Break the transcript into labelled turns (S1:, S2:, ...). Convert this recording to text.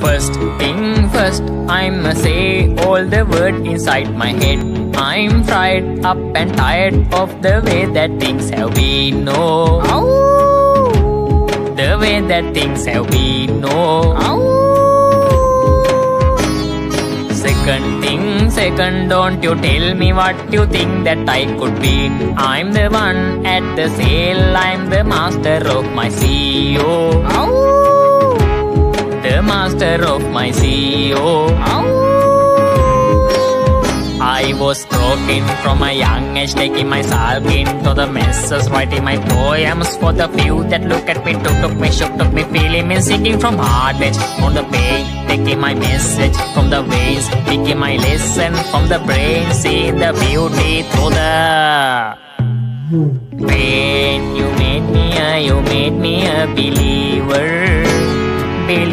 S1: First thing first, I'ma say all the word inside my head. I'm fried up and tired of the way that things have been. No, the way that things have been. No. Second thing, second, don't you tell me what you think that I could be. I'm the one at the sail, I'm the master of my CEO. The master of my CEO. I was broken from a young age, taking my sulking to the masses, writing my poems for the few that look at me, took, took me, shook, took me, feeling me, singing from heart edge on the pain, taking my message from the veins, taking my lesson from the brain, seeing the beauty through the pain. You made me a, you made me a believer. Believe